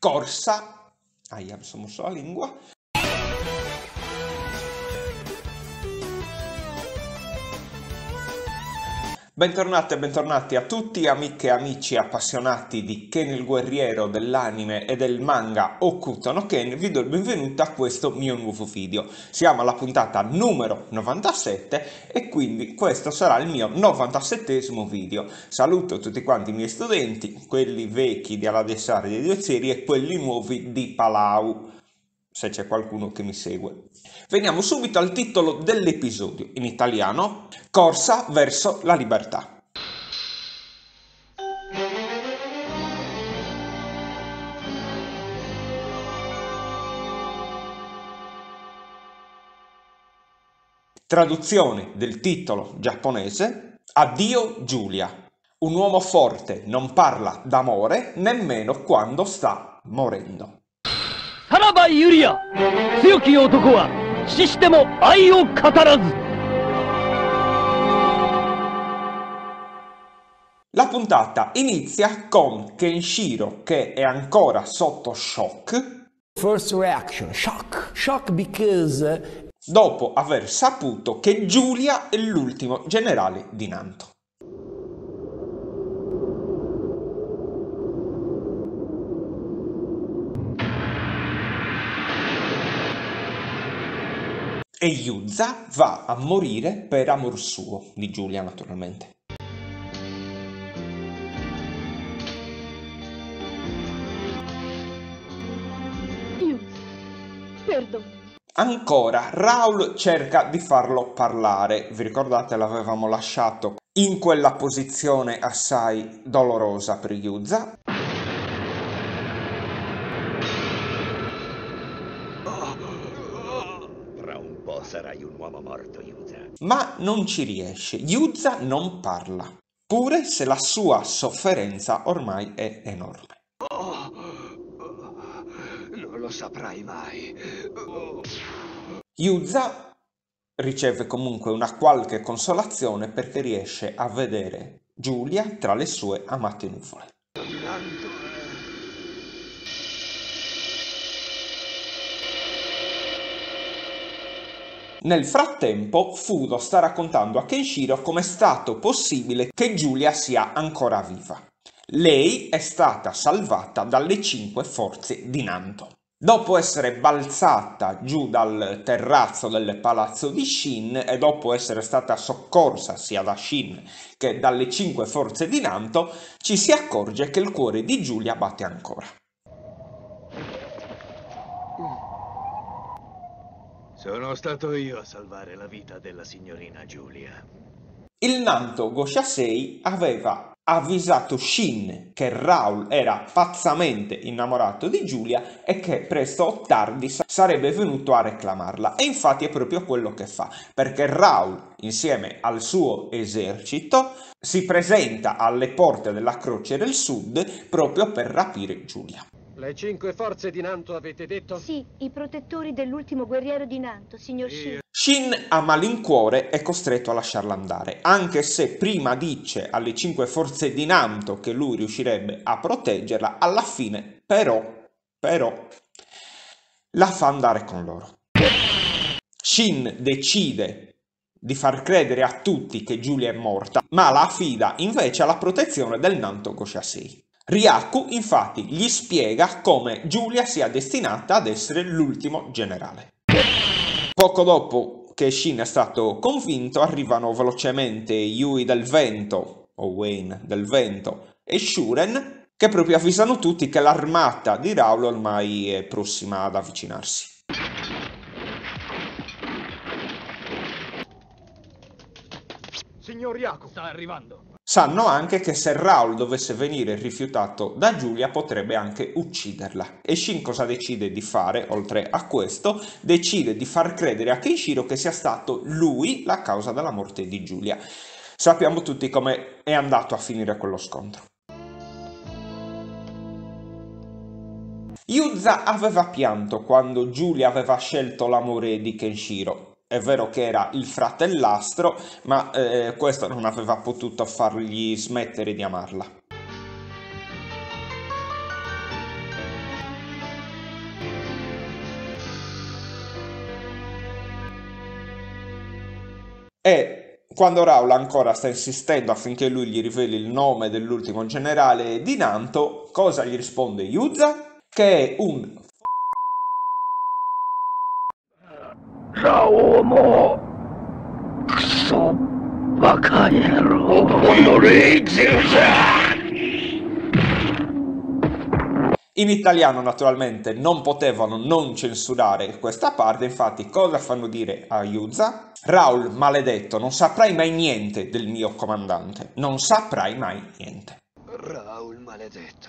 corsa, aia mi sono mosso la lingua, Bentornati e bentornati a tutti amiche e amici appassionati di Ken il guerriero, dell'anime e del manga Okuto no Ken, vi do il benvenuto a questo mio nuovo video. Siamo alla puntata numero 97 e quindi questo sarà il mio 97 video. Saluto tutti quanti i miei studenti, quelli vecchi di Aladessari di due serie e quelli nuovi di Palau se c'è qualcuno che mi segue. Veniamo subito al titolo dell'episodio, in italiano, Corsa verso la libertà. Traduzione del titolo giapponese Addio Giulia. Un uomo forte non parla d'amore nemmeno quando sta morendo. さらばユリア強き男は死しても愛を語らず La puntata inizia con Kenshiro che è ancora sotto shock. First reaction, shock. Shock because... Dopo aver saputo che Giulia è l'ultimo generale di Nanto. E Yuzza va a morire per amor suo, di Giulia naturalmente. Ancora, Raul cerca di farlo parlare. Vi ricordate, l'avevamo lasciato in quella posizione assai dolorosa per Yuzza. sarai un uomo morto, Yuza. Ma non ci riesce. Yuza non parla, pure se la sua sofferenza ormai è enorme. Oh, non lo saprai mai. Oh. Yuza riceve comunque una qualche consolazione perché riesce a vedere Giulia tra le sue amate nuvole. Nel frattempo, Fudo sta raccontando a Kenshiro come è stato possibile che Giulia sia ancora viva. Lei è stata salvata dalle cinque forze di Nanto. Dopo essere balzata giù dal terrazzo del palazzo di Shin e dopo essere stata soccorsa sia da Shin che dalle cinque forze di Nanto, ci si accorge che il cuore di Giulia batte ancora. Sono stato io a salvare la vita della signorina Giulia. Il Nanto Goshasei aveva avvisato Shin che Raul era pazzamente innamorato di Giulia e che presto o tardi sarebbe venuto a reclamarla. E infatti è proprio quello che fa, perché Raul, insieme al suo esercito, si presenta alle porte della Croce del Sud proprio per rapire Giulia. Le cinque forze di Nanto avete detto? Sì, i protettori dell'ultimo guerriero di Nanto, signor Shin. Shin a malincuore è costretto a lasciarla andare, anche se prima dice alle cinque forze di Nanto che lui riuscirebbe a proteggerla, alla fine però, però, la fa andare con loro. Shin decide di far credere a tutti che Giulia è morta, ma la affida invece alla protezione del Nanto Goshasei. Ryaku infatti gli spiega come Giulia sia destinata ad essere l'ultimo generale. Poco dopo che Shin è stato convinto arrivano velocemente Yui del Vento, o Wayne del Vento, e Shuren che proprio avvisano tutti che l'armata di Raul ormai è prossima ad avvicinarsi. Signor Yaku, sta arrivando. Sanno anche che se Raul dovesse venire rifiutato da Giulia potrebbe anche ucciderla. E Shin cosa decide di fare, oltre a questo? Decide di far credere a Kenshiro che sia stato lui la causa della morte di Giulia. Sappiamo tutti come è andato a finire quello scontro. Yuza aveva pianto quando Giulia aveva scelto l'amore di Kenshiro è vero che era il fratellastro, ma eh, questo non aveva potuto fargli smettere di amarla. E quando Raula ancora sta insistendo affinché lui gli riveli il nome dell'ultimo generale di Nanto, cosa gli risponde Yuza? Che è un Raumo! Kso Bakaero! In italiano naturalmente non potevano non censurare questa parte, infatti cosa fanno dire a Yuza? Raul, maledetto, non saprai mai niente del mio comandante, non saprai mai niente. Raul maledetto,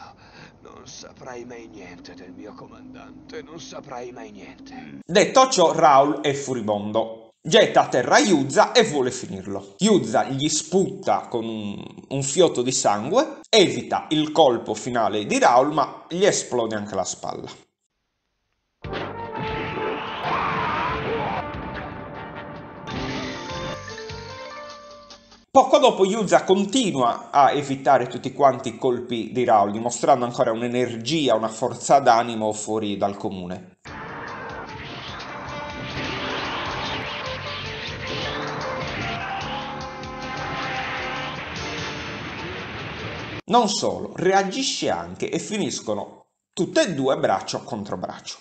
non saprai mai niente del mio comandante, non saprai mai niente. Detto ciò, Raul è furibondo. Getta a terra Yuza e vuole finirlo. Yuza gli sputta con un, un fiotto di sangue, evita il colpo finale di Raul, ma gli esplode anche la spalla. Poco dopo Yuza continua a evitare tutti quanti i colpi di Raul, dimostrando ancora un'energia, una forza d'animo fuori dal comune. Non solo, reagisce anche e finiscono tutte e due braccio contro braccio.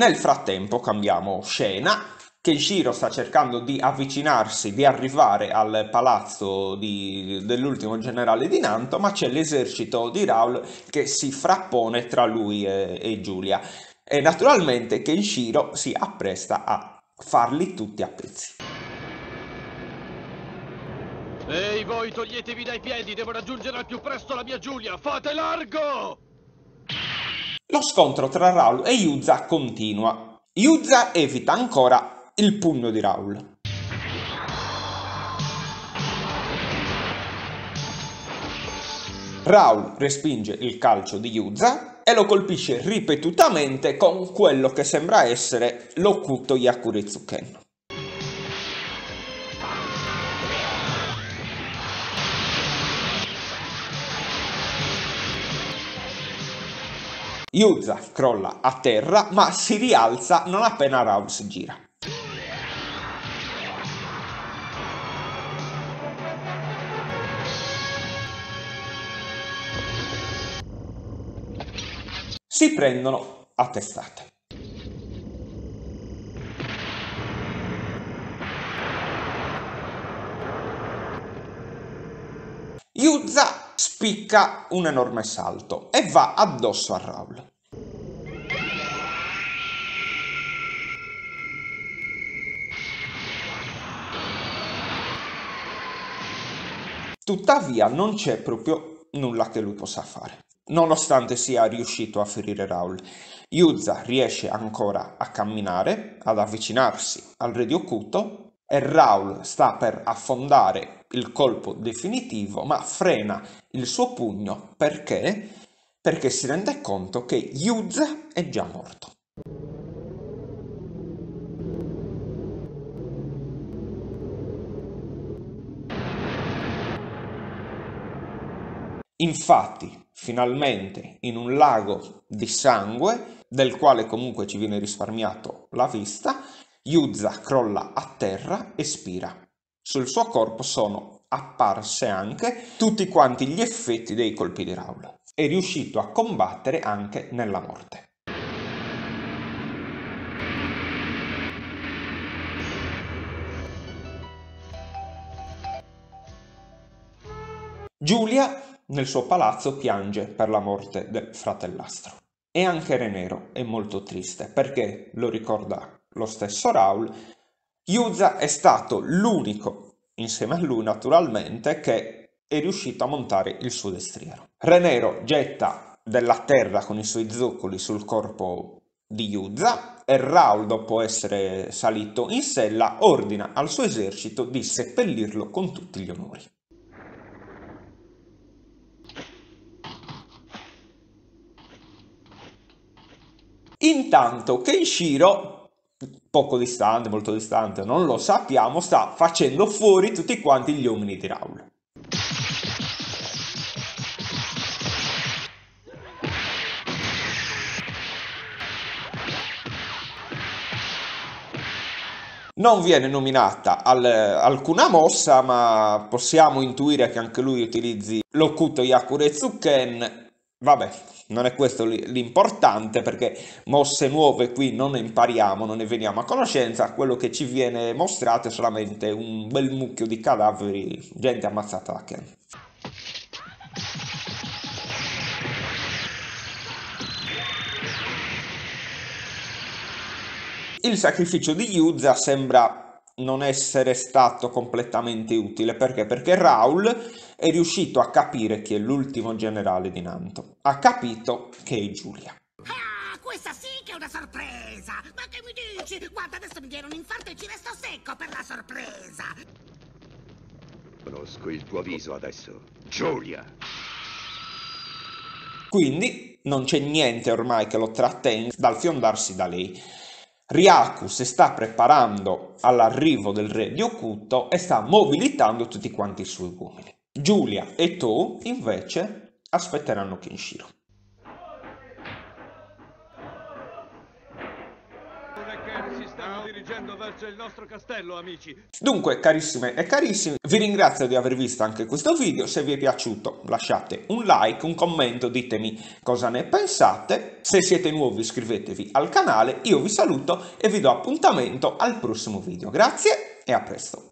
Nel frattempo cambiamo scena. Kenshiro sta cercando di avvicinarsi, di arrivare al palazzo di- dell'ultimo generale di Nanto, ma c'è l'esercito di Raul che si frappone tra lui e, e Giulia. E naturalmente Kenshiro si appresta a farli tutti a pezzi. Ehi, voi toglietevi dai piedi, devo raggiungere al più presto la mia Giulia, fate largo! Lo scontro tra Raul e Yuza continua. Yuza evita ancora il pugno di Raul. Raul respinge il calcio di Yuza e lo colpisce ripetutamente con quello che sembra essere l'Okuto Yakuritsuken. Yuza crolla a terra ma si rialza non appena Raul si gira. Si prendono a testate. Yuza spicca un enorme salto e va addosso a Raul. Tuttavia non c'è proprio nulla che lui possa fare. Nonostante sia riuscito a ferire Raul, Yuza riesce ancora a camminare, ad avvicinarsi al re di e Raul sta per affondare il colpo definitivo, ma frena il suo pugno perché? Perché si rende conto che Yuza è già morto. Infatti, finalmente, in un lago di sangue, del quale comunque ci viene risparmiato la vista, Yuza crolla a terra e spira. Sul suo corpo sono apparse anche tutti quanti gli effetti dei colpi di Raul. È riuscito a combattere anche nella morte. Giulia nel suo palazzo piange per la morte del fratellastro. E anche Renero è molto triste perché, lo ricorda lo stesso Raul, Yuza è stato l'unico, insieme a lui naturalmente, che è riuscito a montare il suo destriero. Renero getta della terra con i suoi zoccoli sul corpo di Yuza e Raul, dopo essere salito in sella, ordina al suo esercito di seppellirlo con tutti gli onori. Intanto Kenshiro, poco distante, molto distante, non lo sappiamo, sta facendo fuori tutti quanti gli uomini di Raul. Non viene nominata al, alcuna mossa, ma possiamo intuire che anche lui utilizzi l'Okuto Yakuretsu Tsuken Vabbè, non è questo l'importante perché mosse nuove qui non ne impariamo, non ne veniamo a conoscenza, quello che ci viene mostrato è solamente un bel mucchio di cadaveri, gente ammazzata da Ken. Il sacrificio di Yuza sembra non essere stato completamente utile perché? Perché Raul è riuscito a capire chi è l'ultimo generale di Nanto. Ha capito che è Giulia. Ah, questa sì che è una sorpresa! Ma che mi dici? Guarda, adesso mi viene un infarto e ci resto secco per la sorpresa! Conosco il tuo viso adesso. Giulia! Quindi non c'è niente ormai che lo trattenga dal fiondarsi da lei. Ryaku si sta preparando all'arrivo del re di Okuto e sta mobilitando tutti quanti i suoi uomini. Giulia e To invece aspetteranno Kenshiro. dirigendo verso il nostro castello, amici. Dunque, carissime e carissimi, vi ringrazio di aver visto anche questo video. Se vi è piaciuto, lasciate un like, un commento, ditemi cosa ne pensate. Se siete nuovi, iscrivetevi al canale. Io vi saluto e vi do appuntamento al prossimo video. Grazie e a presto.